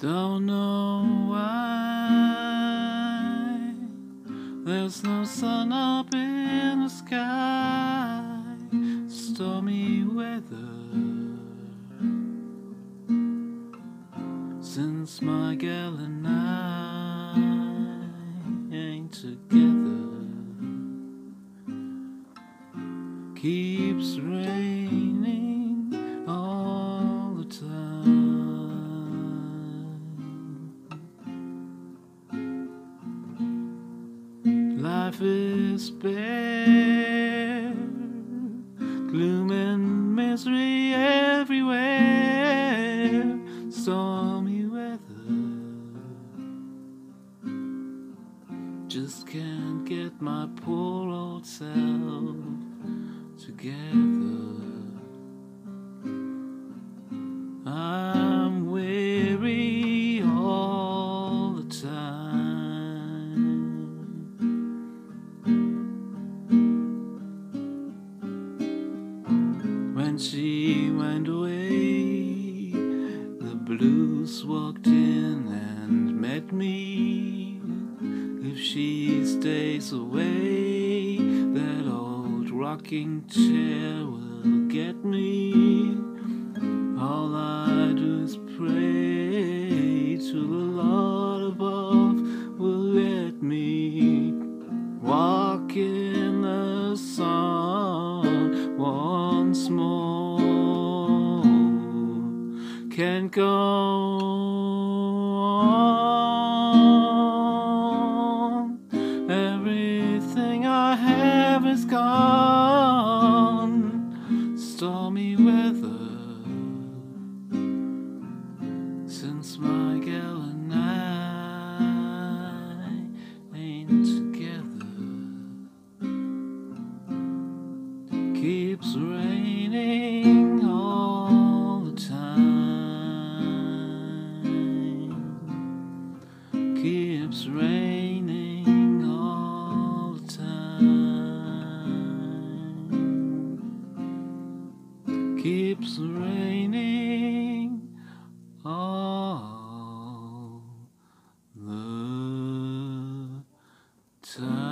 Don't know why there's no sun up in the sky. Stormy weather since my gal and I ain't together. Keeps raining Life is bare, gloom and misery everywhere, stormy weather. Just can't get my poor old self she went away, the blues walked in and met me. If she stays away, that old rocking chair will get me. More. Can't go on. Everything I have is gone. Stormy weather Keeps raining all the time. Keeps raining all the time. Keeps raining all the time.